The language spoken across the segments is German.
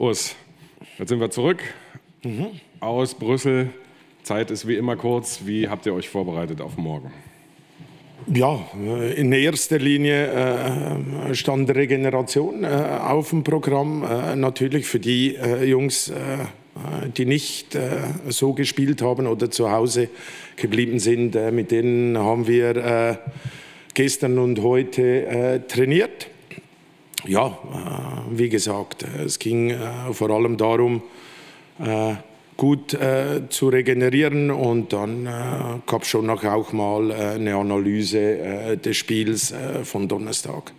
Urs, jetzt sind wir zurück mhm. aus Brüssel. Zeit ist wie immer kurz. Wie habt ihr euch vorbereitet auf morgen? Ja, in erster Linie äh, stand Regeneration äh, auf dem Programm. Äh, natürlich für die äh, Jungs, äh, die nicht äh, so gespielt haben oder zu Hause geblieben sind. mit denen haben wir gestern und heute trainiert. Ja, wie gesagt, es ging vor allem darum, gut äh, zu regenerieren und dann äh, gab es schon noch auch mal äh, eine Analyse äh, des Spiels äh, von Donnerstag.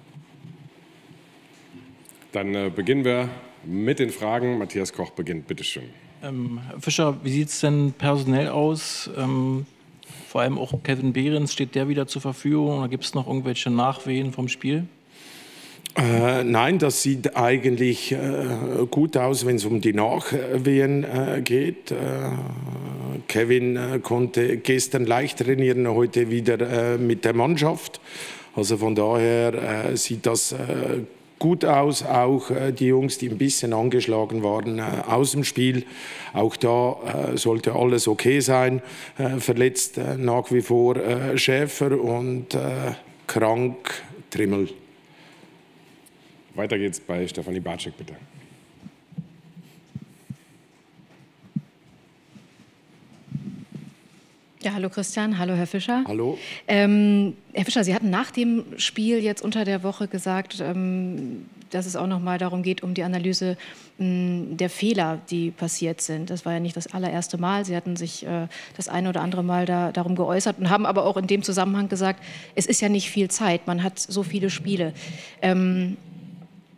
Dann äh, beginnen wir mit den Fragen. Matthias Koch beginnt, bitteschön. Ähm, Fischer, wie sieht es denn personell aus? Ähm, vor allem auch Kevin Behrens, steht der wieder zur Verfügung oder gibt es noch irgendwelche Nachwehen vom Spiel? Äh, nein, das sieht eigentlich äh, gut aus, wenn es um die Nachwehen äh, geht. Äh, Kevin äh, konnte gestern leicht trainieren, heute wieder äh, mit der Mannschaft. Also von daher sieht das gut aus. Auch die Jungs, die ein bisschen angeschlagen waren aus dem Spiel, auch da sollte alles okay sein. verletzt nach wie vor Schäfer und krank Trimmel. Weiter geht's bei Stefanie Barczyk, bitte. Ja, hallo Christian, hallo Herr Fischer. Hallo. Ähm, Herr Fischer, Sie hatten nach dem Spiel jetzt unter der Woche gesagt, ähm, dass es auch noch mal darum geht, um die Analyse mh, hm, der Fehler, die passiert sind. Das war ja nicht das allererste Mal. Sie hatten sich äh, das eine oder andere Mal da, darum geäußert und haben aber auch in dem Zusammenhang gesagt, es ist ja nicht viel Zeit, man hat so viele Spiele. Ähm,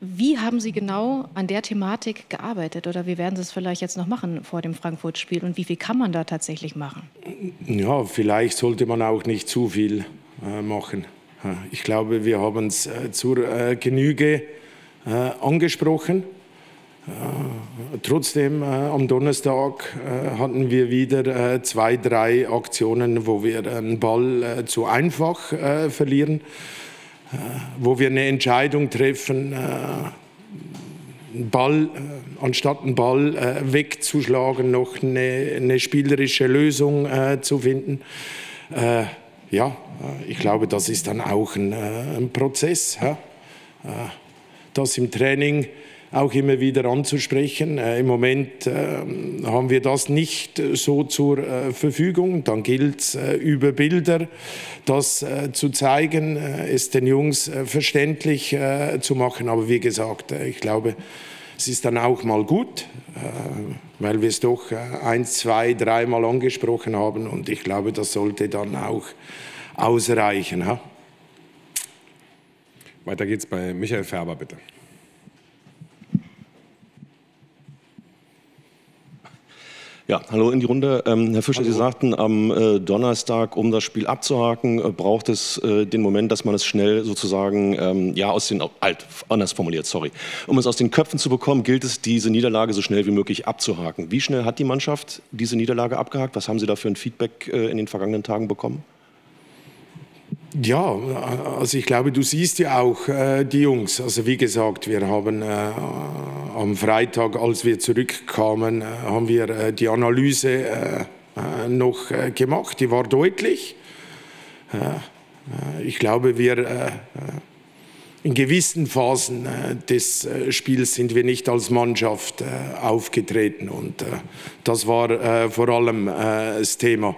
wie haben Sie genau an der Thematik gearbeitet oder wie werden Sie es vielleicht jetzt noch machen vor dem Frankfurt-Spiel und wie viel kann man da tatsächlich machen? Ja, vielleicht sollte man auch nicht zu viel äh, machen. Ich glaube, wir haben es äh, zur äh, Genüge äh, angesprochen. Äh, trotzdem, äh, am Donnerstag hatten wir wieder zwei, drei Aktionen, wo wir einen Ball zu einfach verlieren wo wir eine Entscheidung treffen, äh, einen Ball, äh, anstatt einen Ball äh, wegzuschlagen, noch eine, eine spielerische Lösung zu finden. Ja, ich glaube, das ist dann auch ein, ein Prozess, das im Training auch immer wieder anzusprechen. Äh, Im Moment äh, haben wir das nicht so zur äh, Verfügung. Dann gilt es äh, über Bilder, das äh, zu zeigen, äh, es den Jungs verständlich zu machen. Aber wie gesagt, ich glaube, es ist dann auch mal gut, weil wir es doch ein, zwei, dreimal angesprochen haben. Und ich glaube, das sollte dann auch ausreichen. Ha? Weiter geht's bei Michael Färber, bitte. Ja, hallo in die Runde. Ähm, Herr Fischer, hallo. Sie sagten am äh, Donnerstag, um das Spiel abzuhaken, äh, braucht es äh, den Moment, dass man es schnell sozusagen, ähm, ja, aus den, alt, anders formuliert, sorry. Um es aus den Köpfen zu bekommen, gilt es, diese Niederlage so schnell wie möglich abzuhaken. Wie schnell hat die Mannschaft diese Niederlage abgehakt? Was haben Sie da für ein Feedback äh, in den vergangenen Tagen bekommen? Ja, also ich glaube, du siehst ja auch äh, die Jungs. Also wie gesagt, wir haben äh, am Freitag, als wir zurückkamen, äh, haben wir äh, die Analyse äh, äh, noch gemacht. Die war deutlich. ich glaube, wir in gewissen Phasen des Spiels sind wir nicht als Mannschaft aufgetreten und das war vor allem das Thema.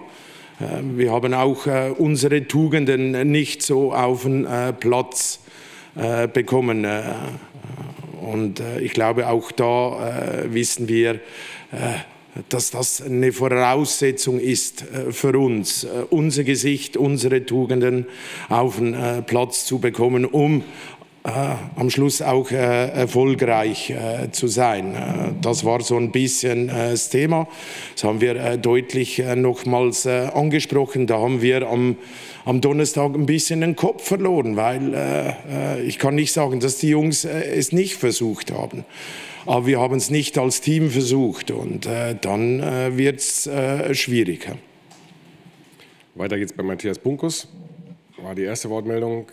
Äh, wir haben auch äh, unsere Tugenden nicht so auf den äh, Platz bekommen. Und ich glaube, auch da wissen wir, dass das eine Voraussetzung ist für uns, unser Gesicht, unsere Tugenden auf den Platz zu bekommen, um am Schluss auch äh, erfolgreich äh, zu sein. Äh, das war so ein bisschen äh, das Thema. Das haben wir äh, deutlich nochmals angesprochen. Da haben wir am, am Donnerstag ein bisschen den Kopf verloren, weil ich kann nicht sagen, dass die Jungs es nicht versucht haben. Aber wir haben es nicht als Team versucht und dann wird es schwierig. Weiter geht's bei Matthias Bunkus. War die erste Wortmeldung.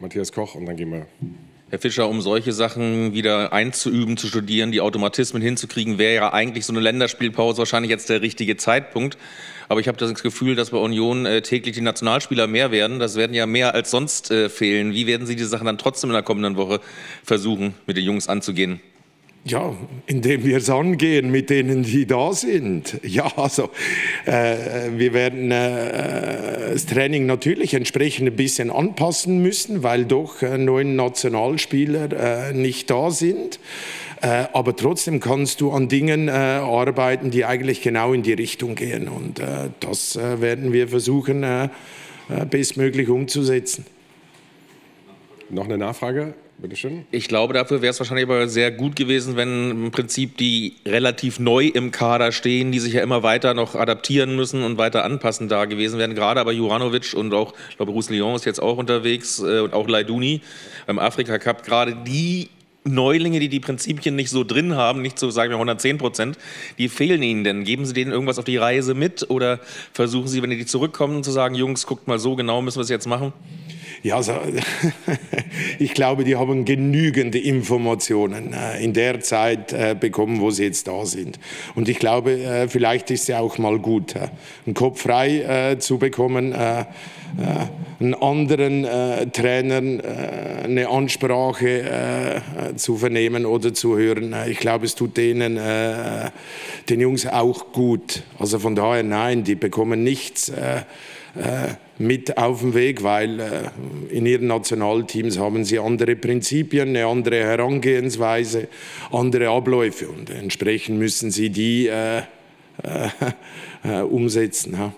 Matthias Koch und dann gehen wir Herr Fischer, um solche Sachen wieder einzuüben, zu studieren, die Automatismen hinzukriegen, wäre ja eigentlich so eine Länderspielpause wahrscheinlich jetzt der richtige Zeitpunkt. Aber ich habe das Gefühl, dass bei Union äh, täglich die Nationalspieler mehr werden. Das werden ja mehr als sonst äh, fehlen. Wie werden Sie die Sachen dann trotzdem in der kommenden Woche versuchen, mit den Jungs anzugehen? Ja, indem wir es angehen mit denen, die da sind. Ja, also äh, wir werden äh, das Training natürlich entsprechend ein bisschen anpassen müssen, weil doch äh, neun Nationalspieler äh, nicht da sind. Äh, aber trotzdem kannst du an Dingen äh, arbeiten, die eigentlich genau in die Richtung gehen. Und das werden wir versuchen, bestmöglich umzusetzen. Noch eine Nachfrage? Bitteschön. Ich glaube, dafür wäre es wahrscheinlich aber sehr gut gewesen, wenn im Prinzip die relativ neu im Kader stehen, die sich ja immer weiter noch adaptieren müssen und weiter anpassen, da gewesen wären. Gerade aber Juranovic und auch, ich glaube, Roussillon ist jetzt auch unterwegs äh, und auch Leiduni beim Afrika Cup. Gerade die Neulinge, die die Prinzipien nicht so drin haben, nicht so sagen wir 110 Prozent, die fehlen ihnen denn? Geben Sie denen irgendwas auf die Reise mit oder versuchen Sie, wenn die zurückkommen, zu sagen, Jungs, guckt mal so genau, müssen wir es jetzt machen? Ja, also, ich glaube, die haben genügend Informationen äh, in der Zeit äh, bekommen, wo sie jetzt da sind. Und ich glaube, äh, vielleicht ist es ja auch mal gut, einen Kopf frei zu bekommen, einen anderen Trainern eine Ansprache zu vernehmen oder zu hören. Ich glaube, es tut denen, den Jungs auch gut. Also von daher, nein, die bekommen nichts äh, mit auf dem Weg, weil äh, in ihren Nationalteams haben sie andere Prinzipien, eine andere Herangehensweise, andere Abläufe und entsprechend müssen sie die äh, äh, umsetzen. Ja.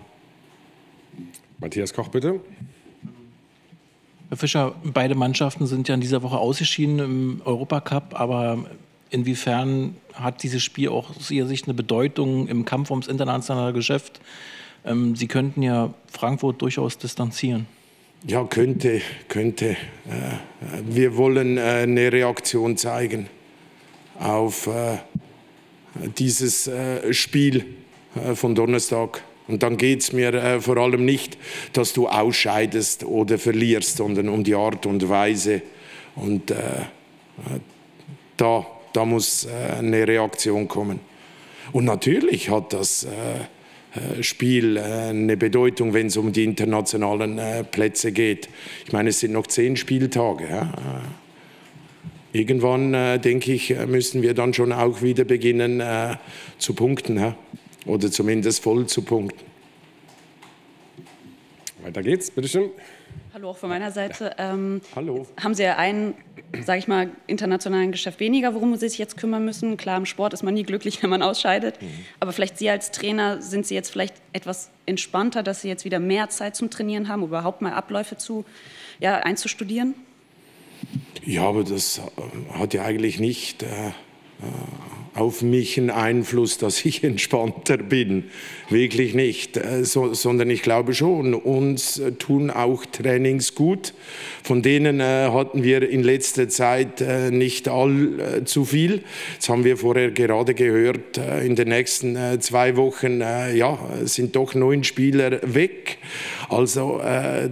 Matthias Koch, bitte. Herr Fischer, beide Mannschaften sind ja in dieser Woche ausgeschieden im Europacup, aber inwiefern hat dieses Spiel auch aus Ihrer Sicht eine Bedeutung im Kampf ums internationale Geschäft? Ähm, Sie könnten ja Frankfurt durchaus distanzieren. Ja, könnte, könnte. Äh, wir wollen äh, eine Reaktion zeigen auf äh, dieses Spiel von Donnerstag. Und dann geht es mir vor allem nicht, dass du ausscheidest oder verlierst, sondern um die Art und Weise. Und da, da muss eine Reaktion kommen. Und natürlich hat das äh, Spiel äh, eine Bedeutung, wenn es um die internationalen äh, Plätze geht. Ich meine, es sind noch zehn Spieltage. Irgendwann, denke ich, müssen wir dann schon auch wieder beginnen zu punkten oder zumindest voll zu punkten. Weiter geht's, bitteschön. Hallo auch von meiner Seite. Ähm, Hallo. Haben Sie ja einen, sage ich mal, internationalen Geschäft weniger, worum Sie sich jetzt kümmern müssen? Klar, im Sport ist man nie glücklich, wenn man ausscheidet. Mhm. Aber vielleicht Sie als Trainer, sind Sie jetzt vielleicht etwas entspannter, dass Sie jetzt wieder mehr Zeit zum Trainieren haben, überhaupt mal Abläufe zu, ja, einzustudieren? Ja, aber das äh, hat ja eigentlich nicht... Äh auf mich einen Einfluss, dass ich entspannter bin. Wirklich nicht, äh, so, sondern ich glaube schon, uns tun auch Trainings gut. Von denen äh, hatten wir in letzter Zeit äh, nicht allzu viel. Das haben wir vorher gerade gehört. Äh, in den nächsten äh, zwei Wochen äh, ja, sind doch neun Spieler weg. Also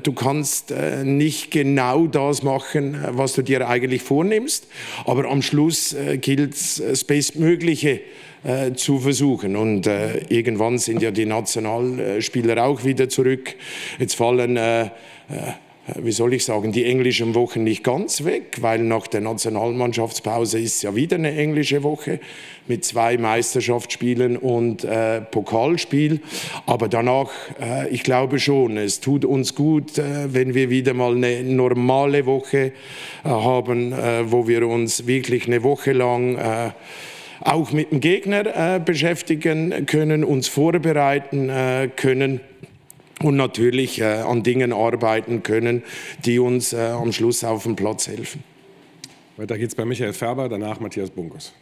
du kannst nicht genau das machen, was du dir eigentlich vornimmst. Aber am Schluss gilt es, das Bestmögliche äh, zu versuchen. Und äh, irgendwann sind ja die Nationalspieler auch wieder zurück. Jetzt fallen äh, äh wie soll ich sagen, die englischen Wochen nicht ganz weg, weil nach der Nationalmannschaftspause ist ja wieder eine englische Woche mit zwei Meisterschaftsspielen und äh, Pokalspiel. Aber danach, äh, ich glaube schon, es tut uns gut, äh, wenn wir wieder mal eine normale Woche äh, haben, äh, wo wir uns wirklich eine Woche lang äh, auch mit dem Gegner beschäftigen können, uns vorbereiten können und natürlich äh, an Dingen arbeiten können, die uns äh, am Schluss auf dem Platz helfen. Weiter geht's bei Michael Färber, danach Matthias Bunkus.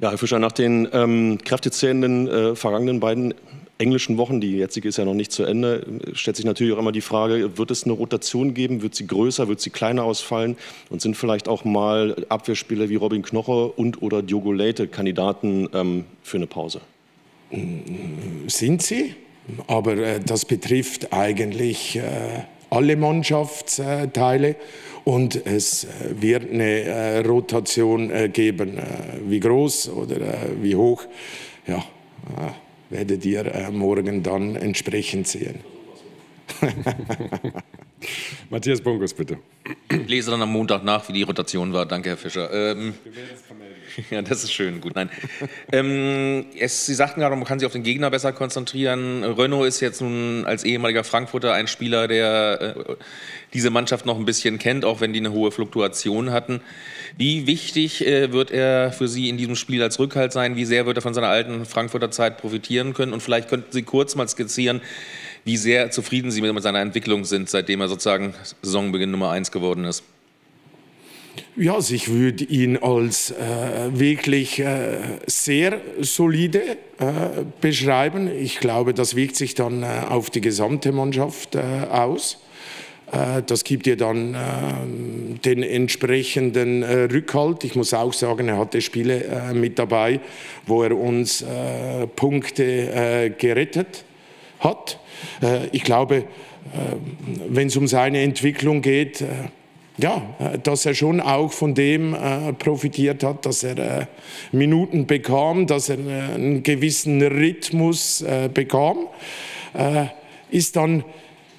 Ja, Herr Fischer, nach den ähm, kräftezehrenden äh, vergangenen beiden englischen Wochen, die jetzige ist ja noch nicht zu Ende, stellt sich natürlich auch immer die Frage, wird es eine Rotation geben, wird sie größer, wird sie kleiner ausfallen und sind vielleicht auch mal Abwehrspieler wie Robin Knoche und oder Diogo Leite Kandidaten ähm, für eine Pause? Sind sie? Aber äh, das betrifft eigentlich äh, alle Mannschaftsteile und es äh, wird eine äh, Rotation äh, geben. Wie groß oder wie hoch, ja, werdet ihr morgen dann entsprechend sehen. Matthias Bunkus, bitte. Ich lese dann am Montag nach, wie die Rotation war. Danke, Herr Fischer. Ähm, ja, das ist schön. Gut, nein. ähm, es, Sie sagten gerade, man kann sich auf den Gegner besser konzentrieren. Renault ist jetzt nun als ehemaliger Frankfurter ein Spieler, der äh, diese Mannschaft noch ein bisschen kennt, auch wenn die eine hohe Fluktuation hatten. Wie wichtig äh, wird er für Sie in diesem Spiel als Rückhalt sein? Wie sehr wird er von seiner alten Frankfurter Zeit profitieren können? Und vielleicht könnten Sie kurz mal skizzieren, wie sehr zufrieden Sie mit seiner Entwicklung sind, seitdem er sozusagen Saisonbeginn Nummer eins geworden ist. Ja, also ich würde ihn als äh, wirklich äh, sehr solide äh, beschreiben. Ich glaube, das wirkt sich dann äh, auf die gesamte Mannschaft äh, aus. Äh, das gibt ihr dann den entsprechenden Rückhalt. Ich muss auch sagen, er hatte Spiele mit dabei, wo er uns Punkte gerettet hat. Ich glaube, wenn es um seine Entwicklung geht, ja, dass er schon auch von dem äh, profitiert hat, dass er äh, Minuten bekam, dass er äh, einen gewissen Rhythmus äh, bekam, äh, ist dann,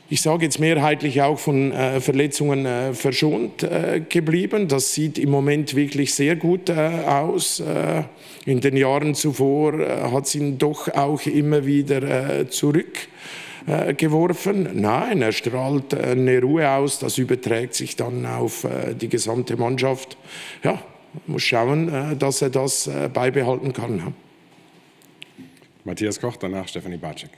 ich sage jetzt mehrheitlich auch von äh, Verletzungen verschont geblieben. Das sieht im Moment wirklich sehr gut aus. in den Jahren zuvor hat es ihn doch auch immer wieder zurück äh, geworfen. Nein, er strahlt äh, eine Ruhe aus, das überträgt sich dann auf äh, die gesamte Mannschaft. Ja, muss schauen, dass er das beibehalten kann. Matthias Koch, danach Stefanie Barczyk.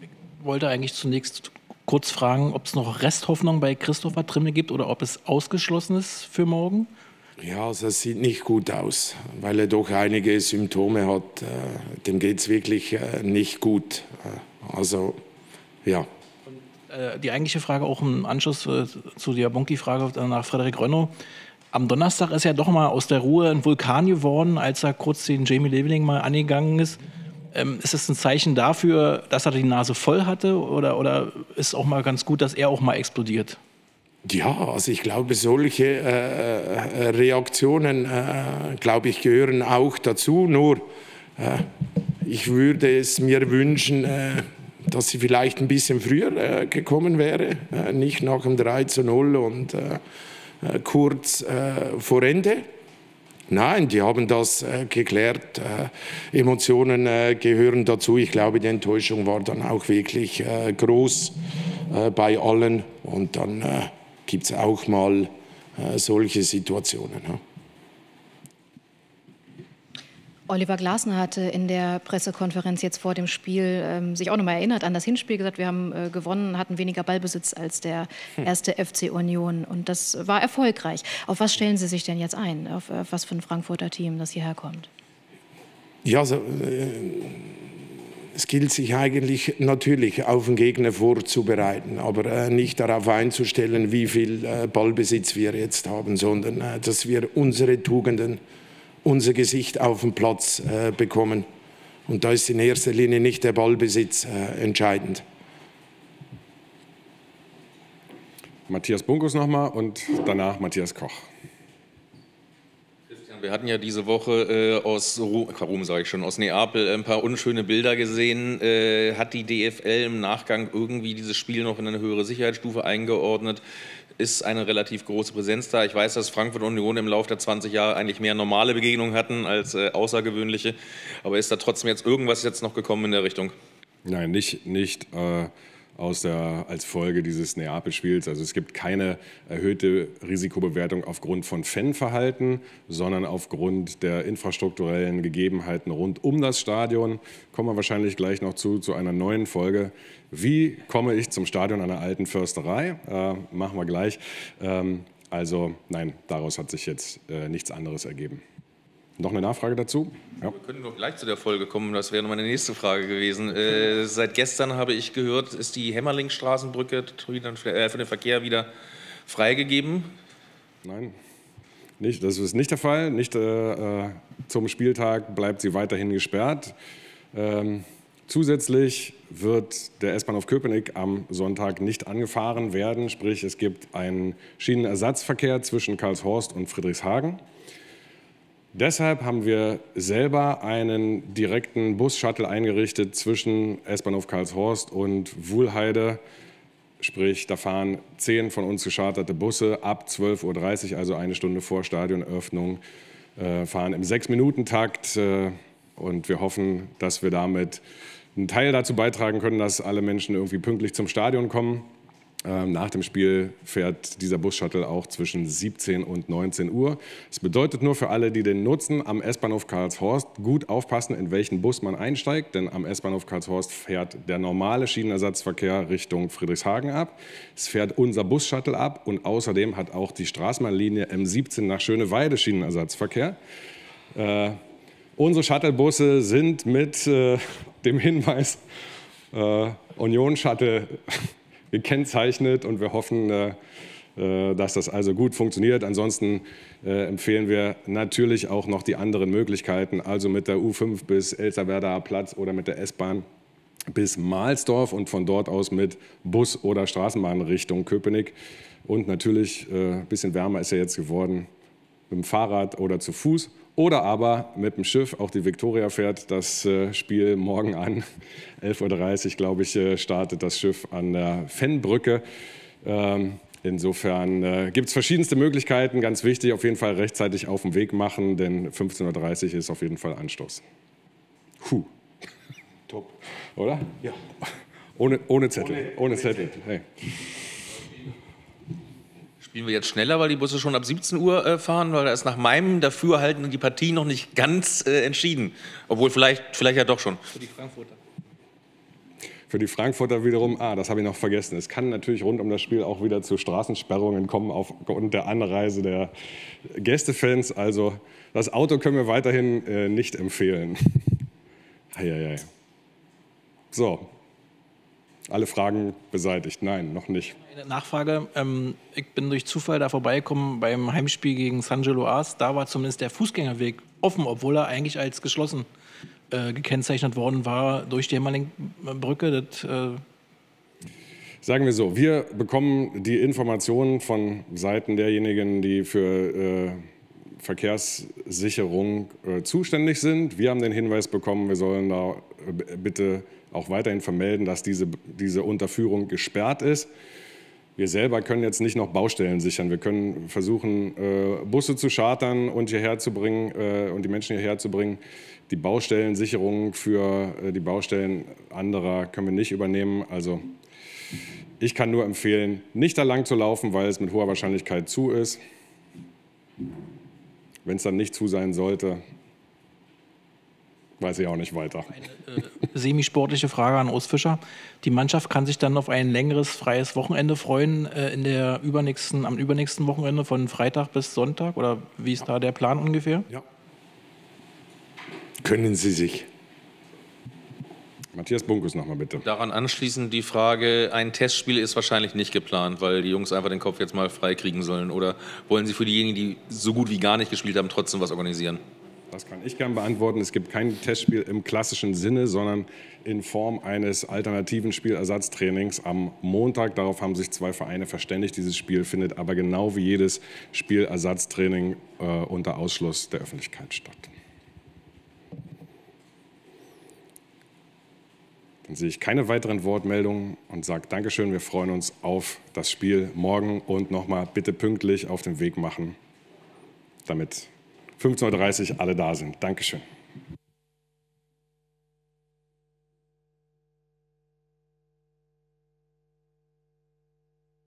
Ich wollte eigentlich zunächst kurz fragen, ob es noch Resthoffnung bei Christopher Trimmel gibt oder ob es ausgeschlossen ist für morgen. Ja, also es sieht nicht gut aus, weil er doch einige Symptome hat. Dem geht es wirklich nicht gut. Also, ja. Und, äh, die eigentliche Frage auch im Anschluss äh, zu der Bonki-Frage nach Frederik Rönno. Am Donnerstag ist er doch mal aus der Ruhe ein Vulkan geworden, als er kurz den Jamie Leveling mal angegangen ist. Ähm, ist es ein Zeichen dafür, dass er die Nase voll hatte oder, oder ist auch mal ganz gut, dass er auch mal explodiert? Ja, also ich glaube, solche äh, äh Reaktionen, äh, glaube ich, gehören auch dazu. Nur äh, ich würde es mir wünschen, äh, dass sie vielleicht ein bisschen früher äh, gekommen wäre, äh, nicht nach dem 3 zu 0 und kurz vor Ende. Nein, die haben das geklärt. Emotionen gehören dazu. Ich glaube, die Enttäuschung war dann auch wirklich groß bei allen. Und dann gibt es auch mal solche Situationen. Oliver Glasner hatte in der Pressekonferenz jetzt vor dem Spiel ähm, sich auch nochmal erinnert an das Hinspiel, gesagt, wir haben äh, gewonnen, hatten weniger Ballbesitz als der hm. erste FC Union und das war erfolgreich. Auf was stellen Sie sich denn jetzt ein? Auf, auf was für ein Frankfurter Team, das hierher kommt? Ja, also, äh, es gilt sich eigentlich natürlich auf den Gegner vorzubereiten, aber äh, nicht darauf einzustellen, wie viel äh, Ballbesitz wir jetzt haben, sondern äh, dass wir unsere Tugenden unser Gesicht auf den Platz äh, bekommen. Und da ist in erster Linie nicht der Ballbesitz äh, entscheidend. Matthias Bunkus nochmal und danach Matthias Koch. Wir hatten ja diese Woche äh, aus Rom, sage ich schon, aus Neapel ein paar unschöne Bilder gesehen. Äh, hat die DFL im Nachgang irgendwie dieses Spiel noch in eine höhere Sicherheitsstufe eingeordnet? Ist eine relativ große Präsenz da. Ich weiß, dass Frankfurt und Union im Laufe der 20 Jahre eigentlich mehr normale Begegnungen hatten als äh, außergewöhnliche. Aber ist da trotzdem jetzt irgendwas jetzt noch gekommen in der Richtung? Nein, nicht, nicht äh, aus der, als Folge dieses Neapel-Spiels. Also es gibt keine erhöhte Risikobewertung aufgrund von Fanverhalten, sondern aufgrund der infrastrukturellen Gegebenheiten rund um das Stadion. Kommen wir wahrscheinlich gleich noch zu, zu einer neuen Folge. Wie komme ich zum Stadion einer alten Försterei? Äh, machen wir gleich. Ähm, also nein, daraus hat sich jetzt äh, nichts anderes ergeben. Noch eine Nachfrage dazu? Ja. Wir können doch gleich zu der Folge kommen. Das wäre meine nächste Frage gewesen. Äh, seit gestern habe ich gehört, ist die Hämmerlingstraßenbrücke äh, für den Verkehr wieder freigegeben. Nein, nicht, das ist nicht der Fall. Nicht äh, äh zum Spieltag bleibt sie weiterhin gesperrt. Ähm, Zusätzlich wird der S-Bahnhof Köpenick am Sonntag nicht angefahren werden, sprich es gibt einen Schienenersatzverkehr zwischen Karlshorst und Friedrichshagen. Deshalb haben wir selber einen direkten Bus-Shuttle eingerichtet zwischen S-Bahnhof Karlshorst und Wuhlheide. Sprich, da fahren zehn von uns gescharterte Busse ab 12.30 Uhr, also eine Stunde vor Stadionöffnung, äh, fahren im Sechs-Minuten-Takt. Äh, und wir hoffen, dass wir damit einen Teil dazu beitragen können, dass alle Menschen irgendwie pünktlich zum Stadion kommen. Ähm, nach dem Spiel fährt dieser Bus-Shuttle auch zwischen 17 und 19 Uhr. Das bedeutet nur für alle, die den nutzen, am S-Bahnhof Karlshorst gut aufpassen, in welchen Bus man einsteigt, denn am S-Bahnhof Karlshorst fährt der normale Schienenersatzverkehr Richtung Friedrichshagen ab. Es fährt unser Bus-Shuttle ab und außerdem hat auch die Straßenbahnlinie M17 nach Schöneweide Schienenersatzverkehr. Äh, unsere Shuttlebusse sind mit äh, dem Hinweis äh, Union Shuttle gekennzeichnet und wir hoffen, äh, äh, dass das also gut funktioniert. Ansonsten äh, empfehlen wir natürlich auch noch die anderen Möglichkeiten, also mit der U5 bis Elsterwerder Platz oder mit der S-Bahn bis Mahlsdorf und von dort aus mit Bus oder Straßenbahn Richtung Köpenick. Und natürlich, ein bisschen wärmer ist ja jetzt geworden, mit dem Fahrrad oder zu Fuß oder aber mit dem Schiff. Auch die Victoria fährt das äh, Spiel morgen an. 11.30 Uhr, glaube ich, äh, startet das Schiff an der Fennbrücke. Ähm, insofern äh, gibt es verschiedenste Möglichkeiten. Ganz wichtig, auf jeden Fall rechtzeitig auf den Weg machen, denn 15.30 Uhr ist auf jeden Fall Anstoß. Huh. Top. Oder? Ja. Ohne, ohne Zettel. Ohne, ohne Zettel. Hey. Spielen wir jetzt schneller, weil die Busse schon ab 17 Uhr äh, fahren? Weil da ist nach meinem Dafürhalten die Partie noch nicht ganz äh, entschieden. Obwohl vielleicht, vielleicht ja doch schon. Für die Frankfurter. Für die Frankfurter wiederum, ah, das habe ich noch vergessen. Es kann natürlich rund um das Spiel auch wieder zu Straßensperrungen kommen aufgrund der Anreise der Gästefans. Also das Auto können wir weiterhin äh, nicht empfehlen. Eieiei. So, alle Fragen beseitigt? Nein, noch nicht. Eine Nachfrage. Ähm, ich bin durch Zufall da vorbeigekommen beim Heimspiel gegen San Geloas. Da war zumindest der Fußgängerweg offen, obwohl er eigentlich als geschlossen äh, gekennzeichnet worden war durch die Hemmerling-Brücke. äh Sagen wir so, wir bekommen die Informationen von Seiten derjenigen, die für äh, Verkehrssicherung äh, zuständig sind. Wir haben den Hinweis bekommen, wir sollen da bitte auch weiterhin vermelden, dass diese, diese Unterführung gesperrt ist. Wir selber können jetzt nicht noch Baustellen sichern. Wir können versuchen, äh, Busse zu chartern und hierher zu bringen äh, und die Menschen hierher zu bringen. Die Baustellensicherung für äh, die Baustellen anderer können wir nicht übernehmen. Also ich kann nur empfehlen, nicht da lang zu laufen, weil es mit hoher Wahrscheinlichkeit zu ist. Wenn es dann nicht zu sein sollte, weiß ich auch nicht weiter. Eine äh, semisportliche Frage an Urs Fischer. Die Mannschaft kann sich dann auf ein längeres freies Wochenende freuen äh, in der übernächsten, am übernächsten Wochenende von Freitag bis Sonntag? Oder wie ist da der Plan ungefähr? Ja. Können Sie sich. Matthias Bunkus nochmal bitte. Daran anschließend die Frage, ein Testspiel ist wahrscheinlich nicht geplant, weil die Jungs einfach den Kopf jetzt mal frei kriegen sollen. Oder wollen Sie für diejenigen, die so gut wie gar nicht gespielt haben, trotzdem was organisieren? Das kann ich gern beantworten. Es gibt kein Testspiel im klassischen Sinne, sondern in Form eines alternativen Spielersatztrainings am Montag. Darauf haben sich zwei Vereine verständigt. Dieses Spiel findet aber genau wie jedes Spielersatztraining äh, unter Ausschluss der Öffentlichkeit statt. Dann sehe ich keine weiteren Wortmeldungen und sage Dankeschön. Wir freuen uns auf das Spiel morgen und nochmal bitte pünktlich auf den Weg machen, damit 15.30 Uhr alle da sind. Dankeschön.